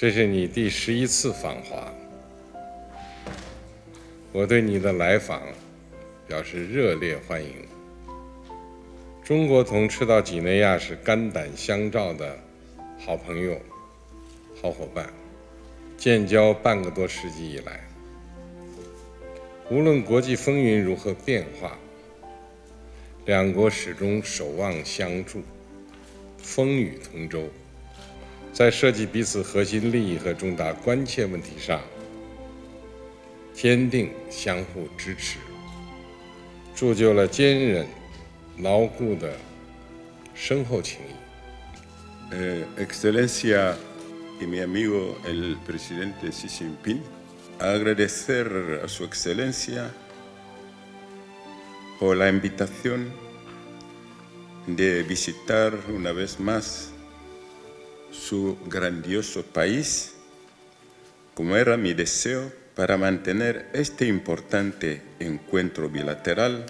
这是你第十一次访华，我对你的来访表示热烈欢迎。中国同赤道几内亚是肝胆相照的好朋友、好伙伴，建交半个多世纪以来，无论国际风云如何变化，两国始终守望相助，风雨同舟。在涉及彼此核心利益和重大关切问题上，坚定相互支持，铸就了坚韧牢固的深厚情谊。Eh, Excelencia y mi amigo el presidente Xi Jinping, agradecer a su excelencia por la invitación de visitar una vez más su grandioso país, como era mi deseo para mantener este importante encuentro bilateral